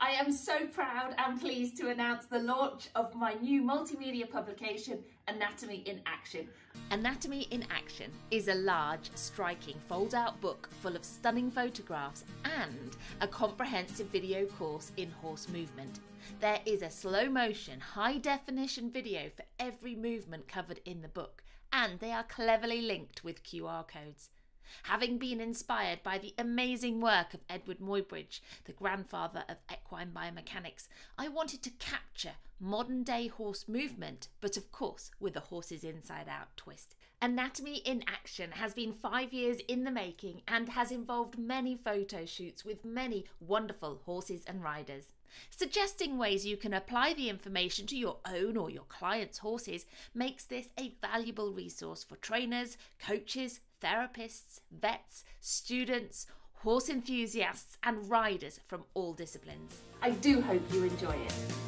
I am so proud and pleased to announce the launch of my new multimedia publication, Anatomy in Action. Anatomy in Action is a large, striking fold out book full of stunning photographs and a comprehensive video course in horse movement. There is a slow motion, high definition video for every movement covered in the book, and they are cleverly linked with QR codes. Having been inspired by the amazing work of Eadweard Muybridge, the grandfather of equine biomechanics, I wanted to capture modern day horse movement, but of course with a Horses Inside Out twist. Anatomy in Action has been five years in the making and has involved many photo shoots with many wonderful horses and riders. Suggesting ways you can apply the information to your own or your client's horses makes this a valuable resource for trainers, coaches, therapists, vets, students, horse enthusiasts, and riders from all disciplines. I do hope you enjoy it.